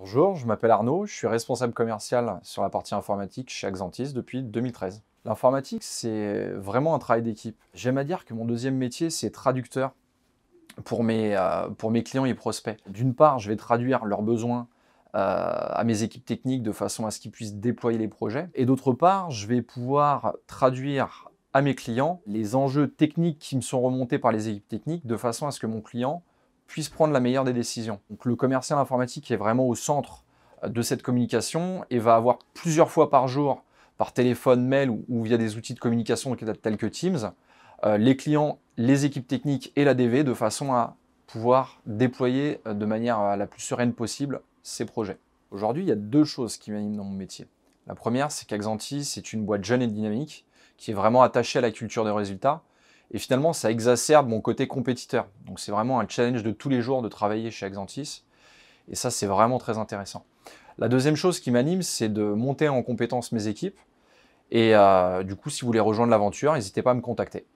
Bonjour, je m'appelle Arnaud, je suis responsable commercial sur la partie informatique chez Axantis depuis 2013. L'informatique, c'est vraiment un travail d'équipe. J'aime à dire que mon deuxième métier, c'est traducteur pour mes, euh, clients et prospects. D'une part, je vais traduire leurs besoins euh, à mes équipes techniques de façon à ce qu'ils puissent déployer les projets. Et d'autre part, je vais pouvoir traduire à mes clients les enjeux techniques qui me sont remontés par les équipes techniques de façon à ce que mon client puisse prendre la meilleure des décisions. Donc le commercial informatique est vraiment au centre euh, de cette communication et va avoir plusieurs fois par jour, par téléphone, mail ou, via des outils de communication tels que Teams, euh, les clients, les équipes techniques et la DV de façon à pouvoir déployer euh, de manière la plus sereine possible ces projets. Aujourd'hui, il y a deux choses qui m'animent dans mon métier. La première, c'est qu'Axantis, c'est une boîte jeune et dynamique qui est vraiment attachée à la culture des résultats et finalement, ça exacerbe mon côté compétiteur. Donc c'est vraiment un challenge de tous les jours de travailler chez Axantis. Et ça, c'est vraiment très intéressant. La deuxième chose qui m'anime, c'est de monter en compétence mes équipes. Et euh, du coup, si vous voulez rejoindre l'aventure, n'hésitez pas à me contacter.